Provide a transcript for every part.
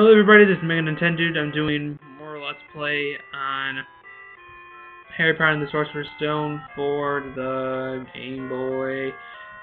Hello everybody, this is Mega Nintendo. I'm doing more Let's Play on Harry Potter and the Sorcerer's Stone for the Game Boy.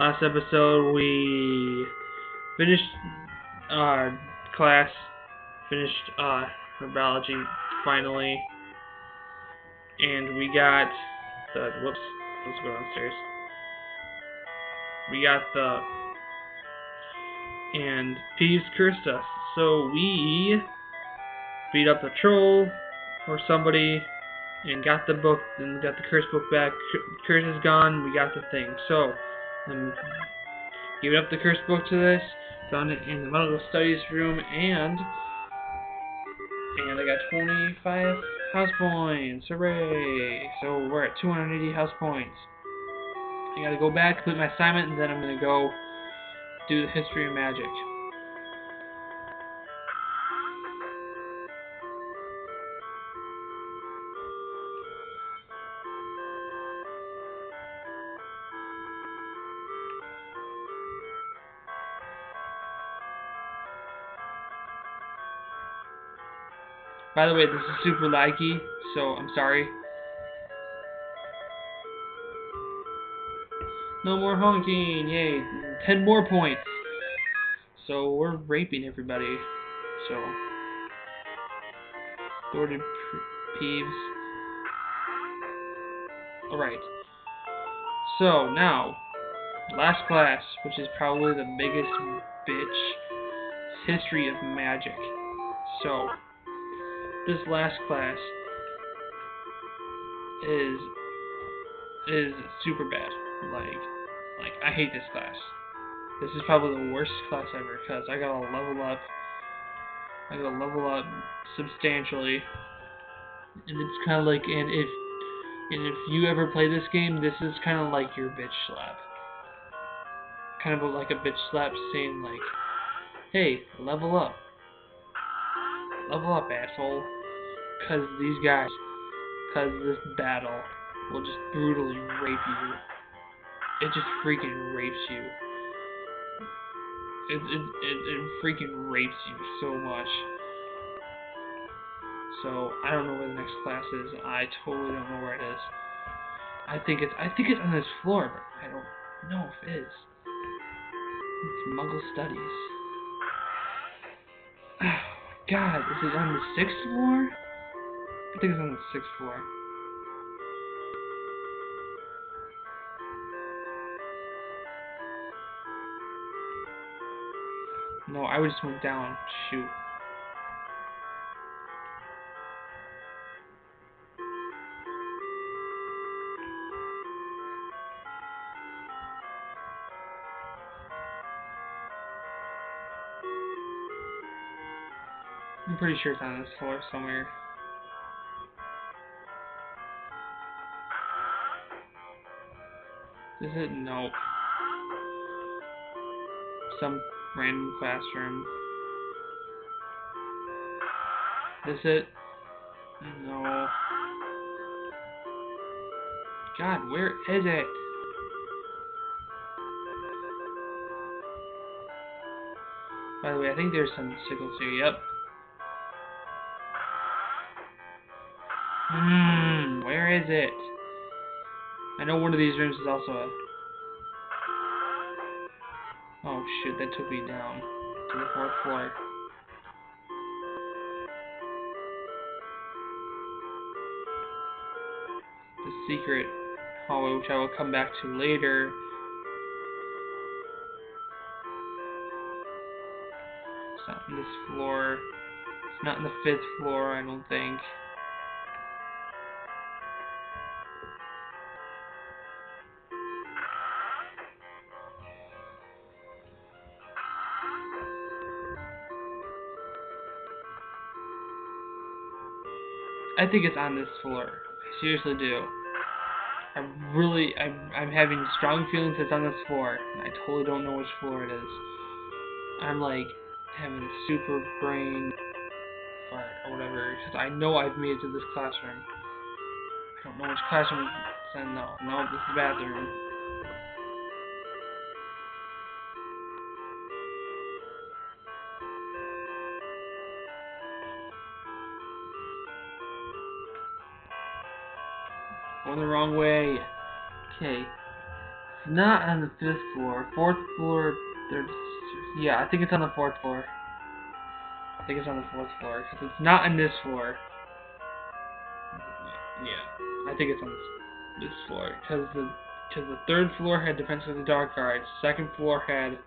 Last episode we finished uh, class, finished uh, herbology finally, and we got the, whoops, let's go downstairs. We got the, and Peeves cursed us. So we beat up the troll or somebody and got the book and got the curse book back. Curse is gone. We got the thing. So I'm giving up the curse book to this. Found it in the medical studies room and and I got 25 house points. Hooray! So we're at 280 house points. I gotta go back, complete my assignment, and then I'm gonna go do the history of magic. By the way, this is super laggy, so I'm sorry. No more honking, yay. 10 more points. So we're raping everybody. So. Thwarted Peeves. Alright. So, now. Last class, which is probably the biggest bitch history of magic. So, this last class is is super bad. Like, like I hate this class. This is probably the worst class ever because I gotta level up. I gotta level up substantially, and it's kind of like, and if and if you ever play this game, this is kind of like your bitch slap. Kind of like a bitch slap saying like, "Hey, level up." Level up, asshole. Because these guys, because this battle will just brutally rape you. It just freaking rapes you. It, it, it, it freaking rapes you so much. So, I don't know where the next class is. I totally don't know where it is. I think it's I think it's on this floor, but I don't know if it is. It's Muggle Studies. God, this is on the sixth floor? I think it's on the sixth floor. No, I would just went down. Shoot. I'm pretty sure it's on this floor somewhere. Is it? Nope. Some random classroom. Is it? No. God, where is it? By the way, I think there's some signals here. Yep. Is it? I know one of these rooms is also a... Oh shoot, that took me down to the fourth floor. The secret hallway, which I will come back to later. It's not in this floor. It's not in the fifth floor, I don't think. I think it's on this floor. I seriously do. I really, I'm, I'm having strong feelings it's on this floor. I totally don't know which floor it is. I'm like having a super brain fart or whatever, because I know I've made it to this classroom. I don't know which classroom it's in though. No, this is the bathroom. Going the wrong way. Okay. It's not on the fifth floor. Fourth floor, there's... Yeah, I think it's on the fourth floor. I think it's on the fourth floor, because it's not on this floor. Yeah, I think it's on this, this floor, because the, cause the third floor had Defense of the Dark Arts, second floor had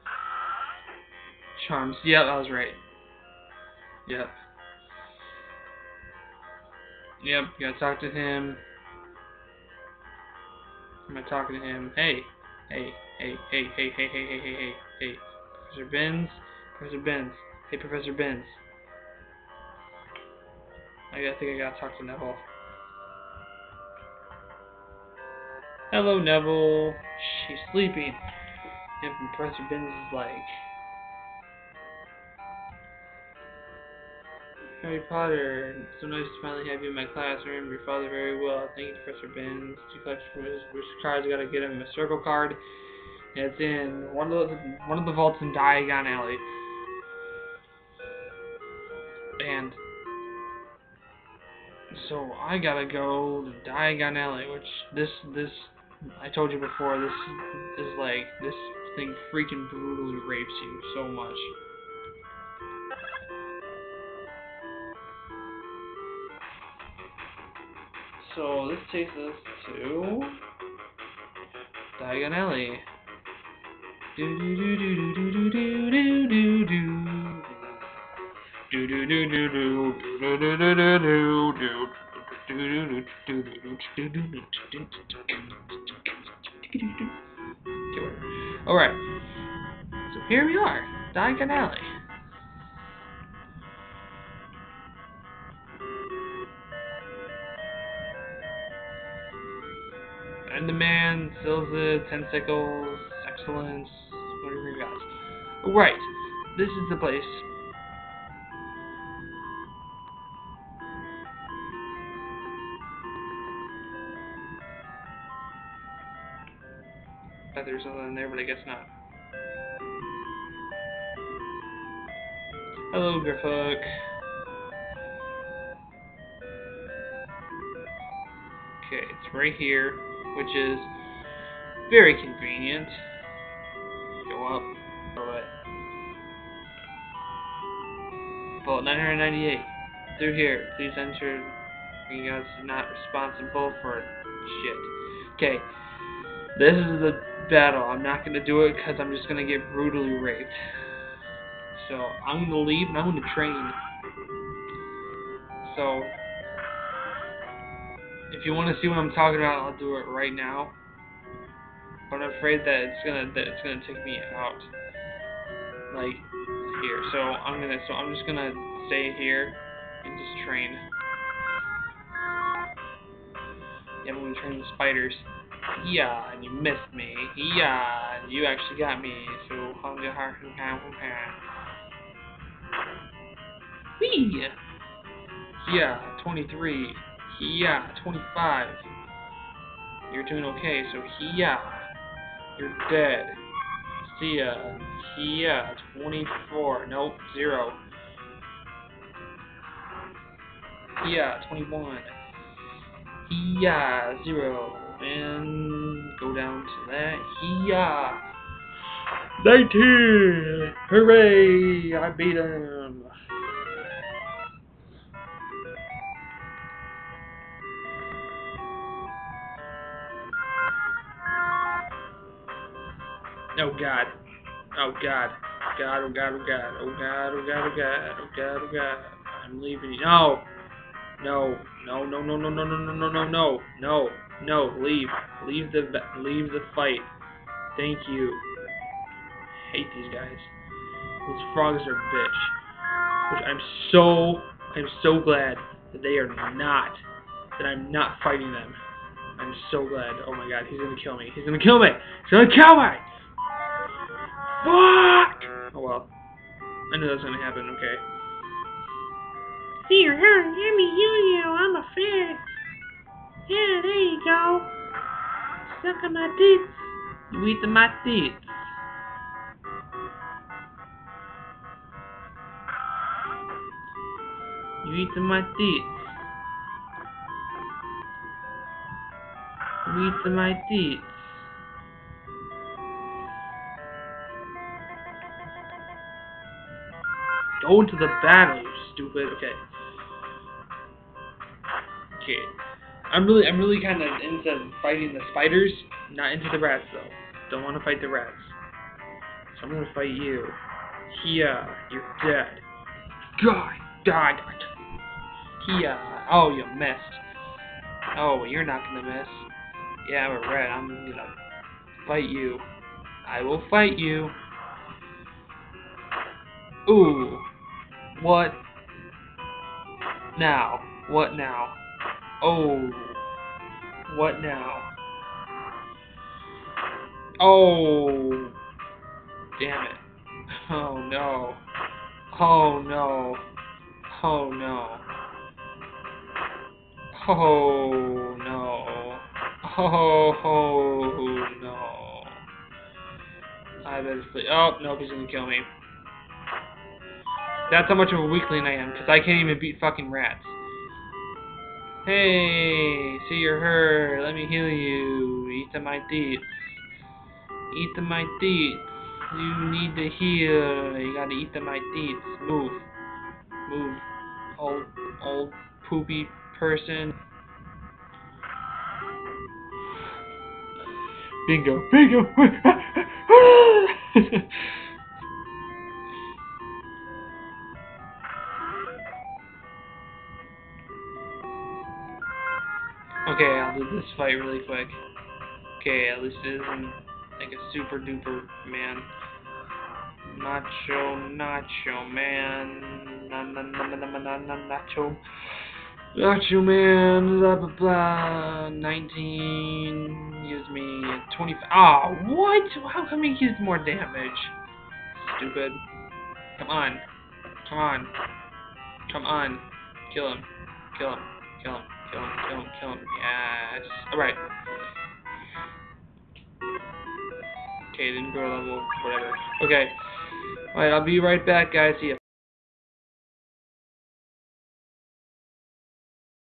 Charms. Yep, I was right. Yep. Yep, gotta talk to him. Am I talking to him? Hey, hey, hey, hey, hey, hey, hey, hey, hey, hey, hey, Professor Binns, Professor Binns, hey, Professor Binns. I think I gotta talk to Neville. Hello, Neville. She's sleeping. And Professor Binns is like, Harry Potter, so nice to finally have you in my class. I remember your father very well. Thank you, Professor Binns. Two collections his witch cards. I gotta get him a Circe card. It's in one of the one of the vaults in Diagon Alley. And so I gotta go to Diagon Alley, which this this I told you before. This is like this thing freaking brutally rapes you so much. So this takes us to Diagon Alley. Do do do do do do do do do do. Do do do do do do do do do do do. Alright. So here we are, Diagon Alley. And the man sells it, tentacles, excellence, whatever you got. Right, this is the place. I thought there was something in there, but I guess not. Hello, Griphook. Okay, it's right here, which is very convenient. Go up. Alright. Vault 998. Through here. Please enter. You guys are not responsible for shit. Okay. This is the battle. I'm not going to do it because I'm just going to get brutally raped. So, I'm going to leave and I'm going to train. So, if you want to see what I'm talking about, I'll do it right now. But I'm afraid that it's gonna that it's gonna take me out, like here. So I'm gonna so I'm just gonna stay here and just train. Yeah, I'm gonna train the spiders. Yeah, and you missed me. Yeah, and you actually got me. So heart and count Wee! Yeah, 23. Yeah, 25. You're doing okay, so yeah. You're dead. See ya. Yeah, 24. Nope, 0. Yeah, 21. Yeah, 0. And go down to that. Yeah. 19! Hooray! I beat him! Oh God. Oh God. God, oh God, oh God, oh God, oh God, oh God, oh God, oh God. I'm leaving you. No. No. No, no, no, no, no, no, no, no, no, no. No. No. Leave. Leave the leave the fight. Thank you. hate these guys. Those frogs are bitch. Which I'm so I'm so glad that they are not that I'm not fighting them. I'm so glad. Oh my god, he's gonna kill me. He's gonna kill me. He's gonna kill me. Fuck! Oh well. I knew that was gonna happen, okay. Here, here, give me you, you, I'm a fish. Yeah, there you go. Suck on my teeth. You eat my teeth. You eat my teeth. Eat my teeth. Go into the battle, you stupid. Okay. Okay. I'm really, I'm really kind of into fighting the spiders, not into the rats though. Don't want to fight the rats. So I'm gonna fight you. Here, you're dead. God, God. Here. Oh, you missed. Oh, you're not gonna miss. Yeah, I'm a rat. I'm gonna fight you. I will fight you. Ooh. What? Now. What now? Oh. What now? Oh. Damn it. Oh no. Oh no. Oh no. Oh no. Oh, oh no. I better sleep. Oh, nope, he's gonna kill me. That's how much of a weakling I am, because I can't even beat fucking rats. Hey, see you're hurt. Let me heal you. Eat the my teeth. Eat the my teeth. You need to heal. You gotta eat the my teeth. Move. Move. Old, old poopy person. Bingo. Bingo. okay, I'll do this fight really quick. Okay, at least it isn't like a super duper man. Nacho, nacho man. Na na na na na na na nacho. Nacho man, blah blah blah. 19 gives me 25. Ah, what? How come he gives more damage? Stupid. Come on. Come on. Come on. Kill him. Kill him. Kill him. Kill him. Ah, kill him. Kill him. Yes. Alright. Okay, didn't grow level. Whatever. Okay. Alright, I'll be right back, guys. See ya.